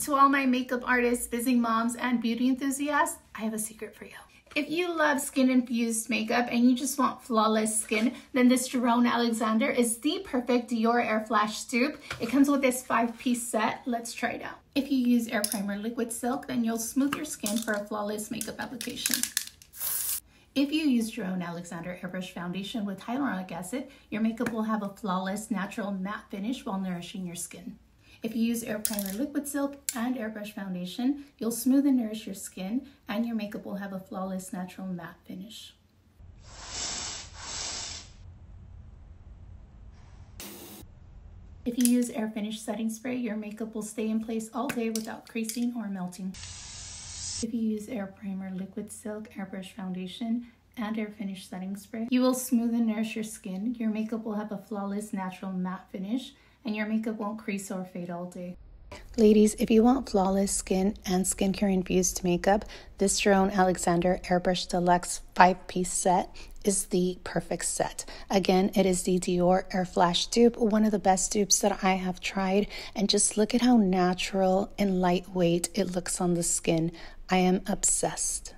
To all my makeup artists, busy moms, and beauty enthusiasts, I have a secret for you. If you love skin infused makeup and you just want flawless skin, then this Jerome Alexander is the perfect Dior Air Flash dupe. It comes with this five piece set. Let's try it out. If you use Air Primer Liquid Silk, then you'll smooth your skin for a flawless makeup application. If you use Jerome Alexander Airbrush Foundation with hyaluronic acid, your makeup will have a flawless, natural matte finish while nourishing your skin. If you use Air Primer Liquid Silk and Airbrush Foundation, you'll smooth and nourish your skin and your makeup will have a flawless natural matte finish. If you use Air Finish Setting Spray, your makeup will stay in place all day without creasing or melting. If you use Air Primer Liquid Silk Airbrush Foundation and Air Finish Setting Spray, you will smooth and nourish your skin. Your makeup will have a flawless natural matte finish and your makeup won't crease or fade all day. Ladies, if you want flawless skin and skincare infused makeup, this Jerome Alexander Airbrush Deluxe 5 piece set is the perfect set. Again, it is the Dior Air Flash dupe, one of the best dupes that I have tried. And just look at how natural and lightweight it looks on the skin. I am obsessed.